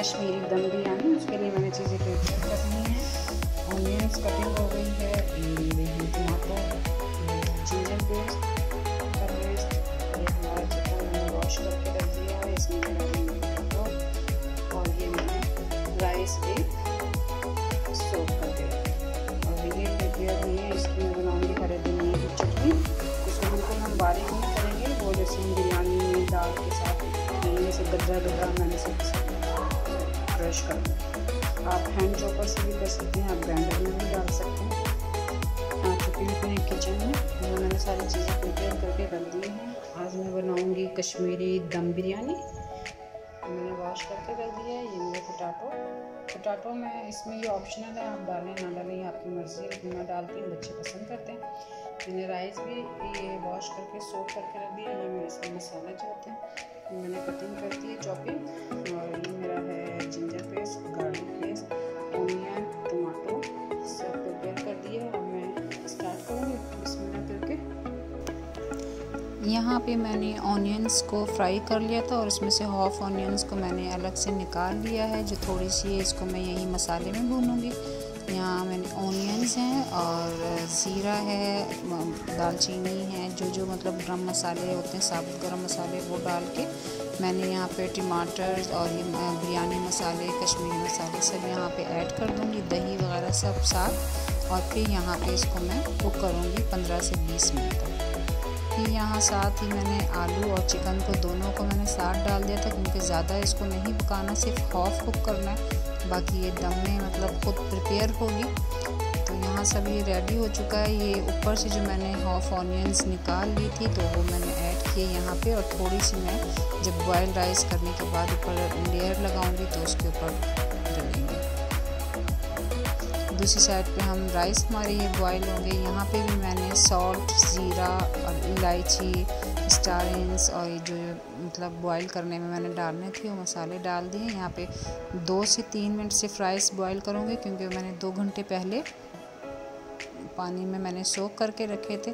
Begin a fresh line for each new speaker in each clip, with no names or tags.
कश्मीरी दम बिरयानी, उसके लिए मैंने चीज़ें प्रिपेयर करनी है, ऑनियंस, कटिंग हो गई है टमाटो जिंजर पेस्ट कर बारीक नहीं करेंगे, वो जैसे बिरयानी दाल के साथ से गद्दा गद्दा मैंने से क्रश कर दें। आप हैंड चॉपर से भी कर सकते हैं, आप ग्राइंडर में भी डाल सकते हैं। आ चुकी हूँ अपने किचन में। मैंने सारी चीज़ें प्रिपेयर करके रख दी हैं। आज मैं बनाऊँगी कश्मीरी दम बिरयानी। मैंने वॉश करके रख दिया है, ये मेरा पोटाटो पोटाटो में इसमें ये ऑप्शनल है, आप डालें ना डालें, ये आपकी मर्ज़ी है मैं डालती हूँ बच्चे पसंद करते हैं। मैंने राइस भी ये वॉश करके सोप करके रख दिया, ये मेरे इसमें मसाला जो होते हैं मैंने कटिंग कर दी है चॉपिंग और ये मेरा है ginger paste garlic paste onion tomato यहाँ पे मैंने ऑनियंस को फ्राई कर लिया था और इसमें से हाफ़ ऑनियंस को मैंने अलग से निकाल लिया है, जो थोड़ी सी है, इसको मैं यही मसाले में भूनूँगी। यहाँ मैंने ऑनियंस हैं और ज़ीरा है, दालचीनी है जो जो मतलब गरम मसाले होते हैं, साबुत गरम मसाले वो डाल के मैंने यहाँ पे टमाटर और ये बिरयानी मसाले, कश्मीरी मसाले सब यहाँ पे ऐड कर दूँगी, दही वगैरह सब साथ और फिर यहाँ पे इसको मैं कुक करूँगी 15 से 20 मिनट तक। फिर यहाँ साथ ही मैंने आलू और चिकन को दोनों को मैंने साथ डाल दिया था क्योंकि ज़्यादा इसको नहीं पकाना, सिर्फ़ हाफ़ कुक करना है। बाकी ये दम में मतलब खुद प्रिपेयर होगी। तो यहाँ सब ये रेडी हो चुका है। ये ऊपर से जो मैंने हाफ़ ऑनियंस निकाल ली थी तो वो मैंने ऐड किए यहाँ पे और थोड़ी सी मैं जब बॉयल राइस करने के बाद ऊपर लेयर लगाऊँगी तो उसके ऊपर दूसरी साइड पे हम राइस हमारे ये बॉयल होंगे। यहाँ पे भी मैंने सॉल्ट ज़ीरा और इलायची स्टारिन्स और ये जो मतलब बॉईल करने में मैंने डालने थे, वो मसाले डाल दिए। यहाँ पे दो से तीन मिनट से राइस बॉईल करूँगी, क्योंकि मैंने दो घंटे पहले पानी में मैंने सोख करके रखे थे।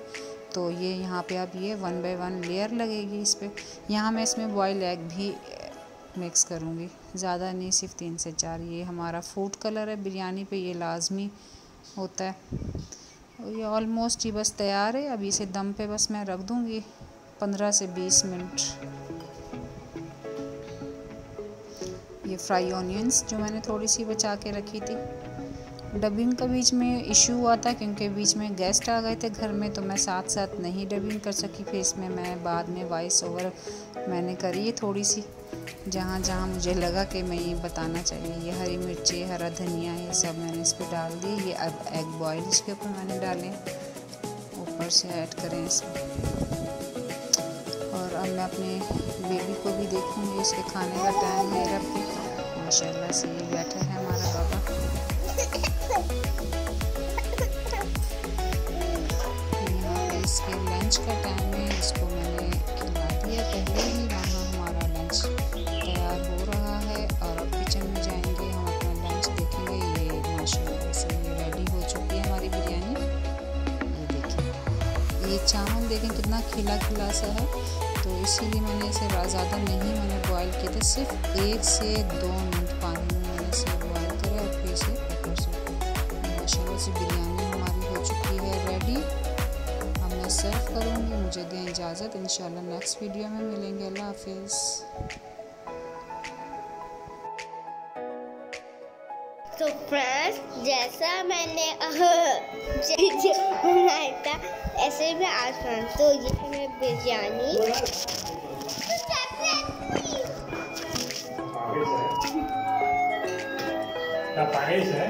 तो ये यहाँ पे अब ये वन बाय वन लेयर लगेगी इस पर यहाँ मैं इसमें बॉयल एग भी मिक्स करूँगी। ज़्यादा नहीं, सिर्फ़ तीन से चार। ये हमारा फ़ूड कलर है। बिरयानी पे ये लाजमी होता है। ये ऑलमोस्ट ही बस तैयार है। अभी इसे दम पे बस मैं रख दूँगी। पंद्रह से बीस मिनट। ये फ्राई ऑनियंस जो मैंने थोड़ी सी बचा के रखी थी। डबिंग का बीच में इशू हुआ था क्योंकि बीच में गेस्ट आ गए थे घर में तो मैं साथ साथ नहीं डबिंग कर सकी। फिर इसमें मैं बाद में वॉइस ओवर मैंने करी है थोड़ी सी जहाँ जहाँ मुझे लगा कि मैं ये बताना चाहिए ये हरी मिर्ची, हरा धनिया, ये सब मैंने इस पर डाल दी। ये अब एग बॉयल इसके ऊपर मैंने डाले ऊपर से ऐड करें इसमें और अब मैं अपने बेबी को भी देखूँगी, इसके खाने का टाइम है रब के। से ये बैठा है हमारा बाबा। इसके लंच का टाइम है, इसको मैंने खिला दिया। पहले ही वहाँ हमारा लंच तैयार हो रहा है और अब किचन में जाएँगे। हम अपना लंच देखेंगे। ये माशाल्लाह से रेडी हो चुकी है हमारी बिरयानी। ये देखिए ये चावल देखें, कितना खिला खिला सा है। तो इसीलिए मैंने इसे ज़्यादा नहीं, मैंने बॉईल किए थे। सिर्फ़ एक से दो मिनट। इजाज़त इन नेक्स्ट वीडियो में मिलेंगे। अल्लाह हाफिज़।
तो फ्रेंड्स जैसा मैंने बनाया था ऐसे में आज तो ये है बिरयानी।
पारिस है?